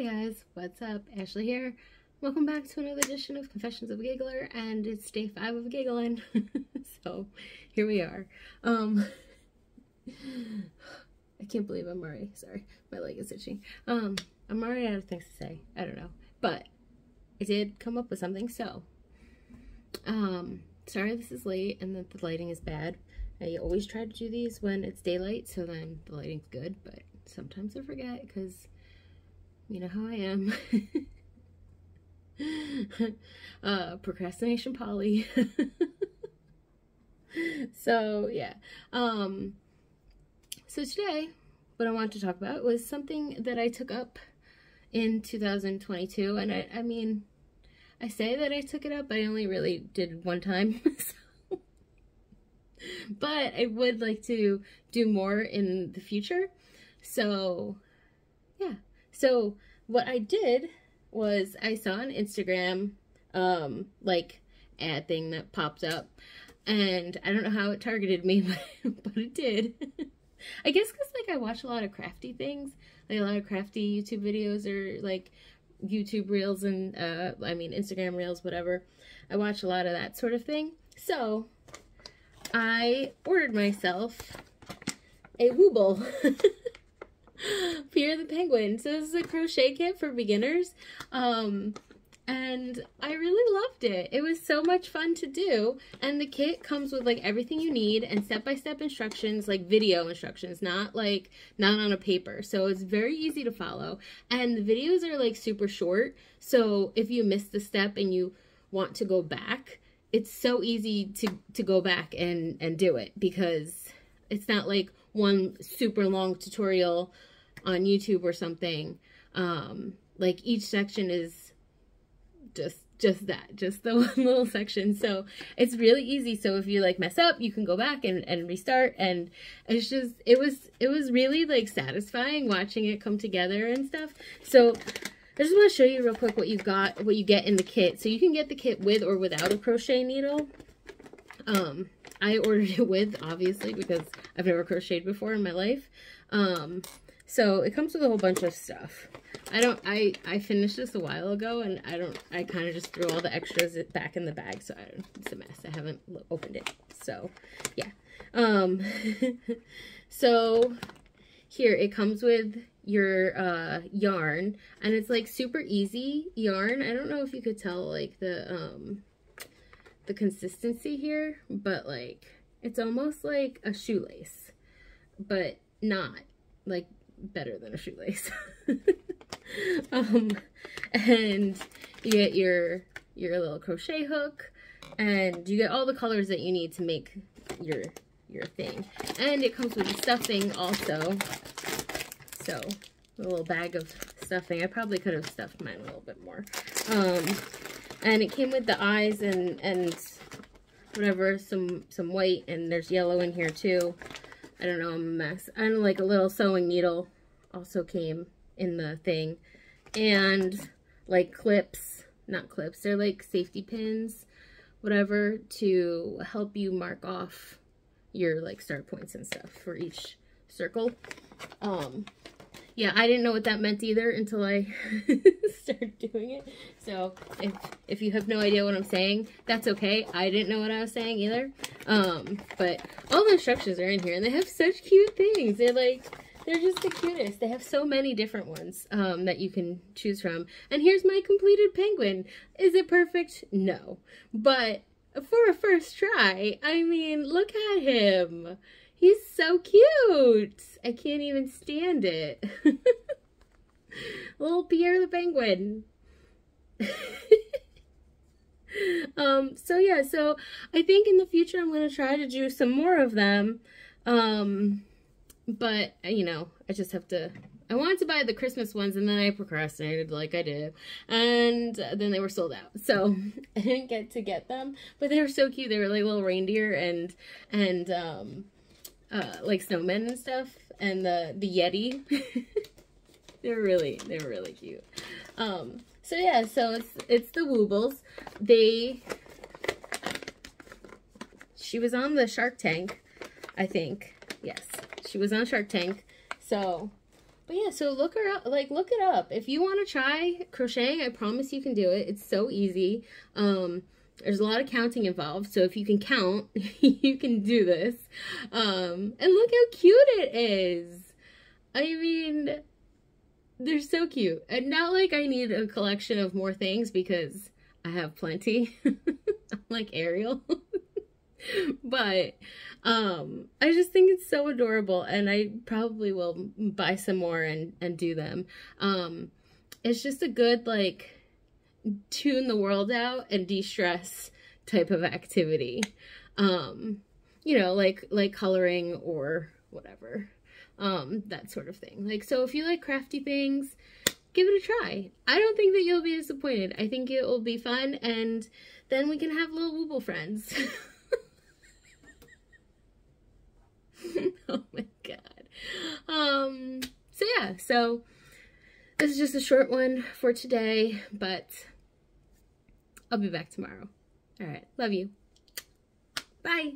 Hey guys, what's up? Ashley here. Welcome back to another edition of Confessions of a Giggler, and it's day five of giggling. so here we are. Um, I can't believe I'm already sorry, my leg is itching. Um, I'm already out of things to say. I don't know, but I did come up with something. So, um, sorry this is late and that the lighting is bad. I always try to do these when it's daylight, so then the lighting's good, but sometimes I forget because you know how I am. uh, procrastination Polly. so yeah. Um, so today, what I wanted to talk about was something that I took up in 2022, and I, I mean, I say that I took it up. I only really did one time. But I would like to do more in the future. So, yeah. So what I did was I saw an Instagram um like ad thing that popped up and I don't know how it targeted me but, but it did. I guess cuz like I watch a lot of crafty things, like a lot of crafty YouTube videos or like YouTube reels and uh I mean Instagram reels whatever. I watch a lot of that sort of thing. So, I ordered myself a Wooble. Pierre the Penguin. So this is a crochet kit for beginners. Um, and I really loved it. It was so much fun to do. And the kit comes with like everything you need and step-by-step -step instructions, like video instructions, not like, not on a paper. So it's very easy to follow. And the videos are like super short. So if you miss the step and you want to go back, it's so easy to, to go back and, and do it because it's not like one super long tutorial on YouTube or something. Um, like each section is just just that, just the one little section. So it's really easy. So if you like mess up, you can go back and, and restart. And it's just, it was, it was really like satisfying watching it come together and stuff. So I just want to show you real quick what you got, what you get in the kit. So you can get the kit with or without a crochet needle. Um, I ordered it with, obviously, because I've never crocheted before in my life. Um, so it comes with a whole bunch of stuff. I don't, I, I finished this a while ago and I don't, I kind of just threw all the extras back in the bag. So I it's a mess. I haven't opened it. So yeah. Um, so here it comes with your uh, yarn and it's like super easy yarn. I don't know if you could tell like the, um, the consistency here, but like it's almost like a shoelace, but not like better than a shoelace. um, and you get your your little crochet hook, and you get all the colors that you need to make your your thing. And it comes with stuffing also. So a little bag of stuffing. I probably could have stuffed mine a little bit more. Um, and it came with the eyes and and whatever, some some white, and there's yellow in here too. I don't know, I'm a mess. And like a little sewing needle also came in the thing. And like clips, not clips, they're like safety pins, whatever, to help you mark off your like start points and stuff for each circle. Um, yeah, I didn't know what that meant either until I started doing it. So if if you have no idea what I'm saying, that's okay. I didn't know what I was saying either. Um, but all the instructions are in here, and they have such cute things. They're like they're just the cutest. They have so many different ones um, that you can choose from. And here's my completed penguin. Is it perfect? No. But for a first try, I mean, look at him. He's so cute. I can't even stand it. Little Pierre the Penguin. um, so yeah, so I think in the future I'm going to try to do some more of them. Um, but, you know, I just have to I wanted to buy the Christmas ones and then I procrastinated like I did. And then they were sold out. So I didn't get to get them. But they were so cute. They were like little reindeer and and um uh, like snowmen and stuff, and the the Yeti. they were really they were really cute. Um, so yeah, so it's it's the Woobles. They she was on the Shark Tank, I think. Yes, she was on Shark Tank. So but yeah, so look her up, like look it up. If you want to try crocheting, I promise you can do it. It's so easy. Um, there's a lot of counting involved, so if you can count, you can do this. Um, and look how cute it is. I mean, they're so cute. And not like I need a collection of more things because I have plenty. like Ariel. but um I just think it's so adorable and I probably will buy some more and and do them. Um it's just a good like tune the world out and de-stress type of activity. Um you know, like like coloring or whatever. Um that sort of thing. Like so if you like crafty things, give it a try. I don't think that you'll be disappointed. I think it will be fun and then we can have little wooble friends. oh my god. Um, so yeah, so this is just a short one for today, but I'll be back tomorrow. All right, love you. Bye.